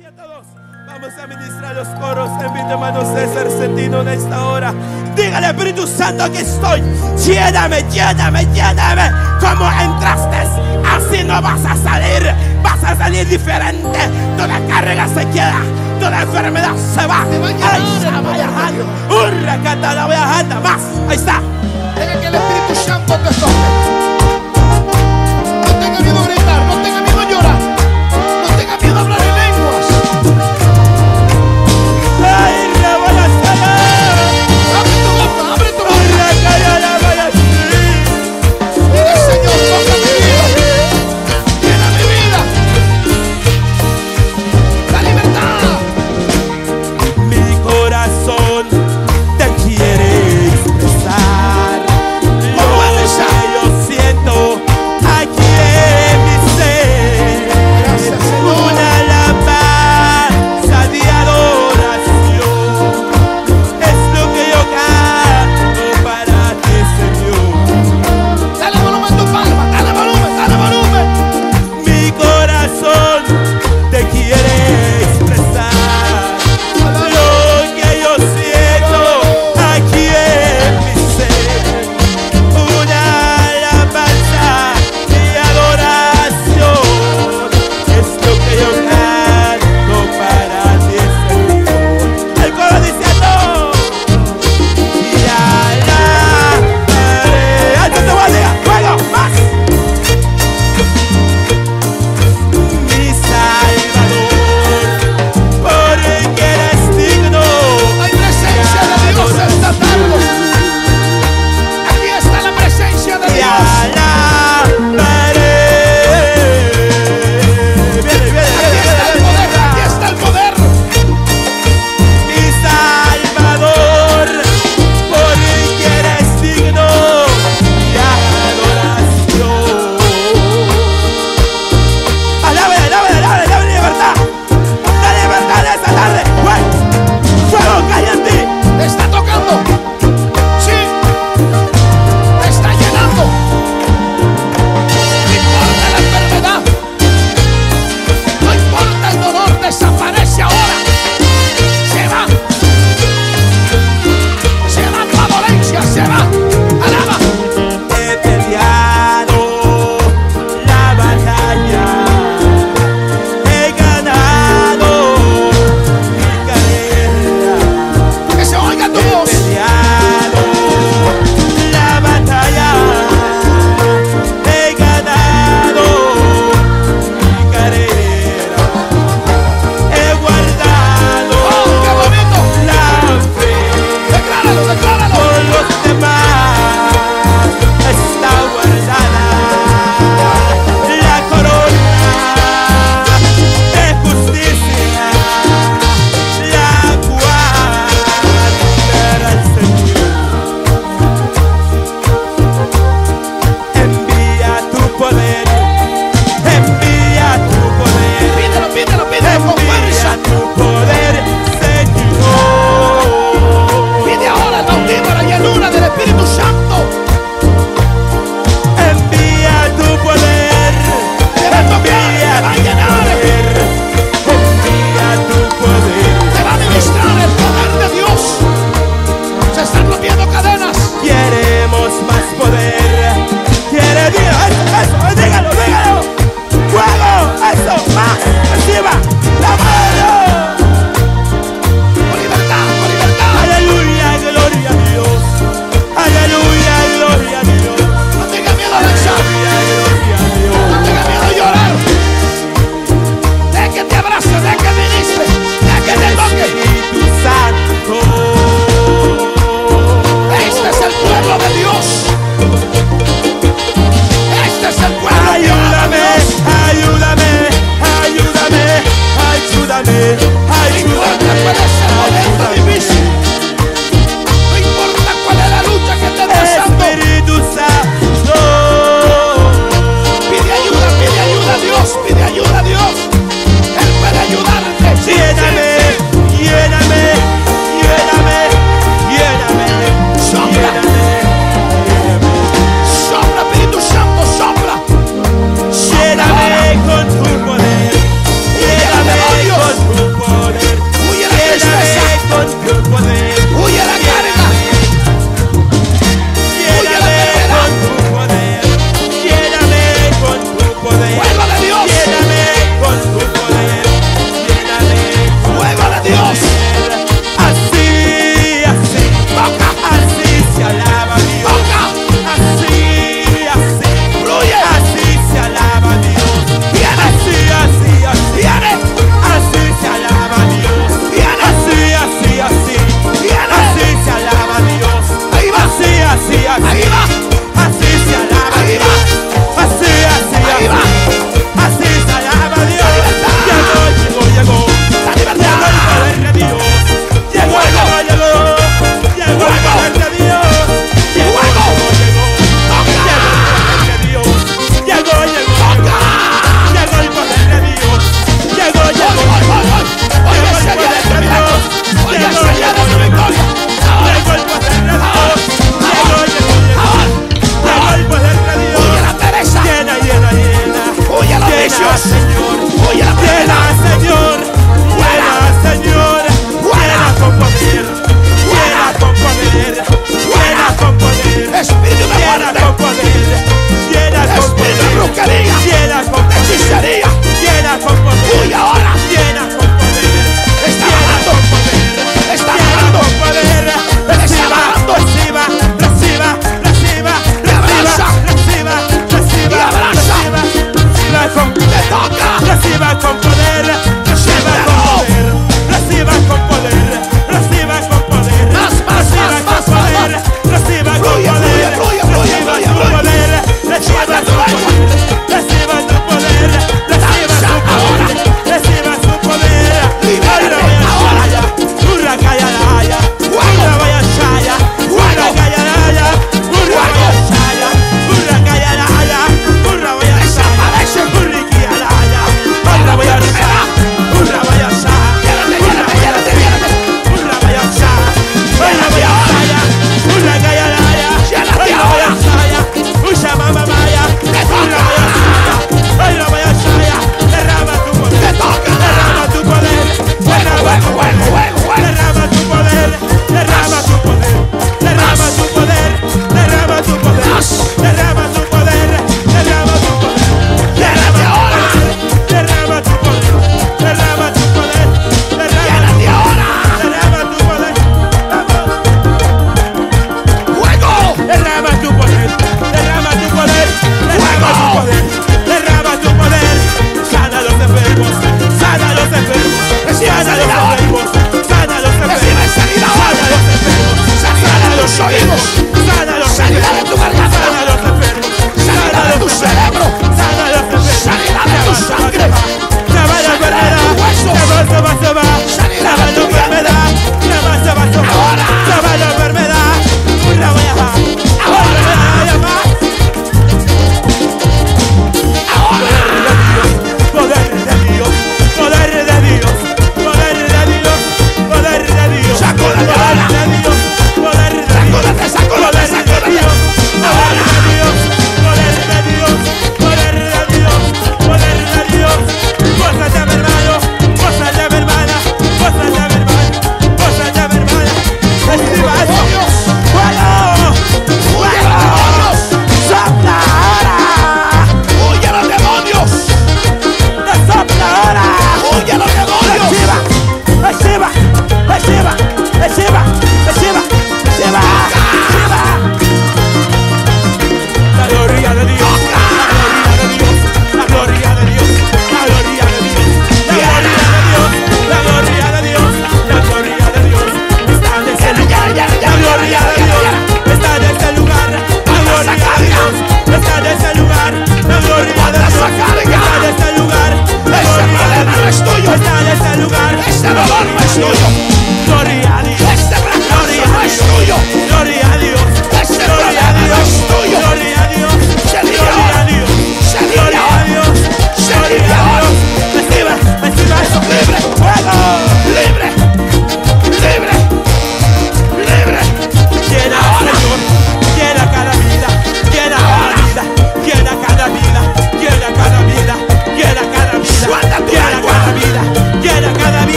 día todos. Vamos a ministrar los coros. Envite hermano César Sentino en esta hora. Dígale, Espíritu Santo, que estoy. Lléname, lléname, lléname. Como entraste, así no vas a salir. Vas a salir diferente. Toda carga se queda. Toda enfermedad se va. Ahí está, viajando. Un recata, la voy a más. Ahí está. Deja que el Espíritu Santo te sople.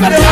baby.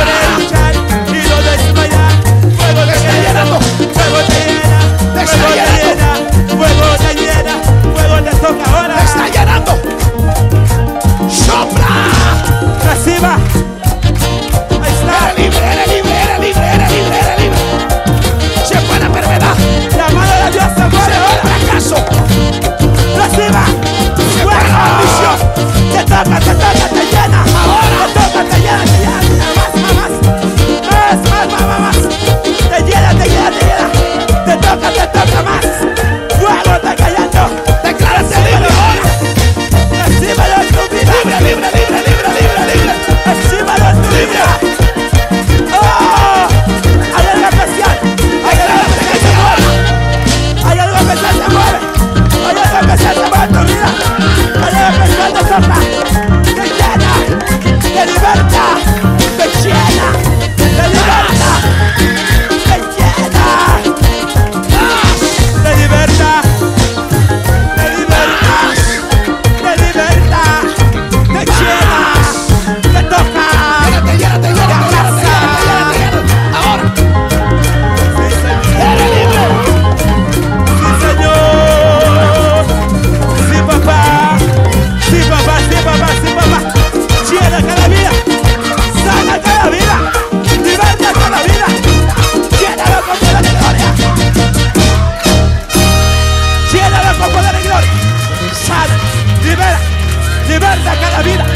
vida.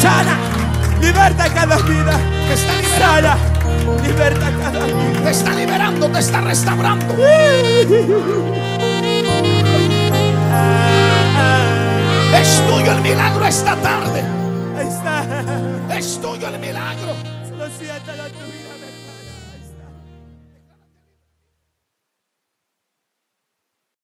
Sana, liberta cada vida. Te está liberando. Sana, liberta cada vida. Te está liberando, te está restaurando. es tuyo el milagro esta tarde. Ahí está. Es tuyo el milagro. Lo siento, lo tuyo.